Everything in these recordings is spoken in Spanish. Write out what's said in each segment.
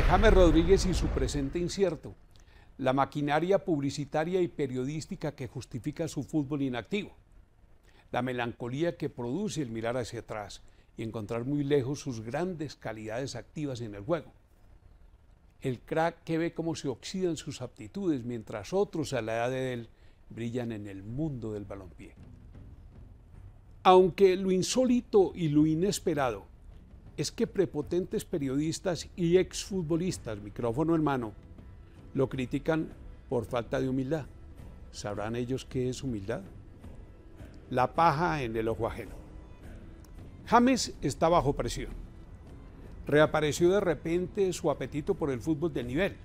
de James Rodríguez y su presente incierto, la maquinaria publicitaria y periodística que justifica su fútbol inactivo, la melancolía que produce el mirar hacia atrás y encontrar muy lejos sus grandes calidades activas en el juego, el crack que ve cómo se oxidan sus aptitudes mientras otros a la edad de él brillan en el mundo del balompié. Aunque lo insólito y lo inesperado es que prepotentes periodistas y exfutbolistas, micrófono en mano, lo critican por falta de humildad. ¿Sabrán ellos qué es humildad? La paja en el ojo ajeno. James está bajo presión. Reapareció de repente su apetito por el fútbol de nivel,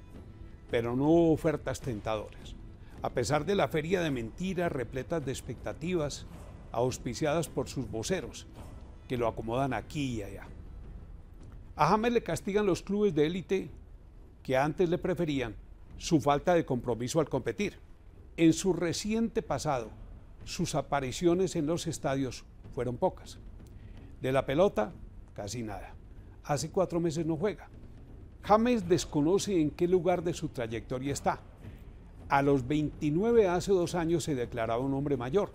pero no hubo ofertas tentadoras. A pesar de la feria de mentiras repletas de expectativas, auspiciadas por sus voceros, que lo acomodan aquí y allá. A James le castigan los clubes de élite que antes le preferían su falta de compromiso al competir. En su reciente pasado, sus apariciones en los estadios fueron pocas. De la pelota, casi nada. Hace cuatro meses no juega. James desconoce en qué lugar de su trayectoria está. A los 29 hace dos años se declaraba un hombre mayor.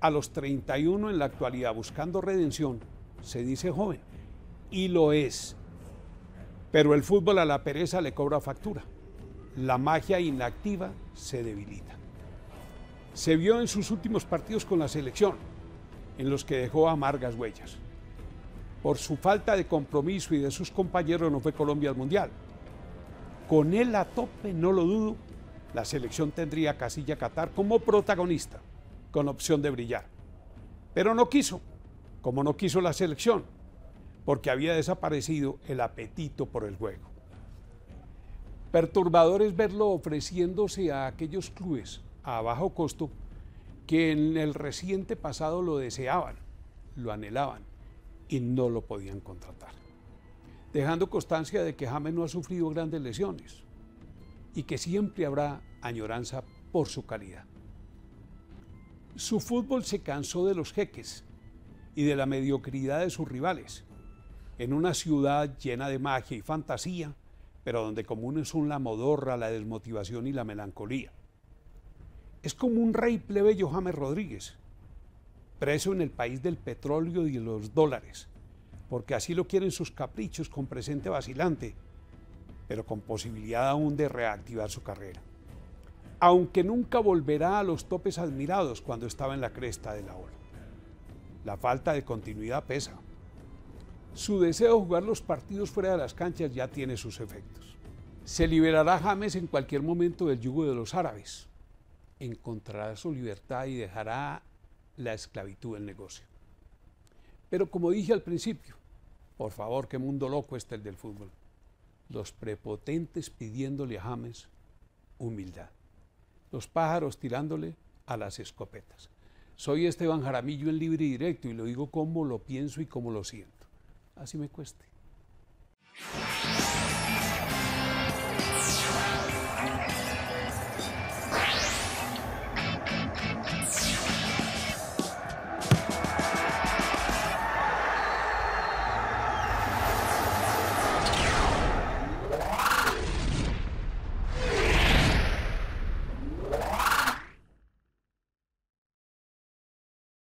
A los 31 en la actualidad buscando redención se dice joven. Y lo es. Pero el fútbol a la pereza le cobra factura la magia inactiva se debilita. Se vio en sus últimos partidos con la selección, en los que dejó amargas huellas. Por su falta de compromiso y de sus compañeros no fue Colombia al Mundial. Con él a tope, no lo dudo, la selección tendría a Casilla Qatar como protagonista, con opción de brillar. Pero no quiso, como no quiso la selección, porque había desaparecido el apetito por el juego. Perturbador es verlo ofreciéndose a aquellos clubes a bajo costo que en el reciente pasado lo deseaban, lo anhelaban y no lo podían contratar. Dejando constancia de que James no ha sufrido grandes lesiones y que siempre habrá añoranza por su calidad. Su fútbol se cansó de los jeques y de la mediocridad de sus rivales. En una ciudad llena de magia y fantasía, pero donde comunes son la modorra, la desmotivación y la melancolía. Es como un rey plebeyo James Rodríguez, preso en el país del petróleo y los dólares, porque así lo quieren sus caprichos con presente vacilante, pero con posibilidad aún de reactivar su carrera. Aunque nunca volverá a los topes admirados cuando estaba en la cresta de la ola. La falta de continuidad pesa. Su deseo de jugar los partidos fuera de las canchas ya tiene sus efectos. Se liberará James en cualquier momento del yugo de los árabes. Encontrará su libertad y dejará la esclavitud del negocio. Pero como dije al principio, por favor, qué mundo loco está el del fútbol. Los prepotentes pidiéndole a James humildad. Los pájaros tirándole a las escopetas. Soy Esteban Jaramillo en libre y directo y lo digo como lo pienso y como lo siento así me cueste.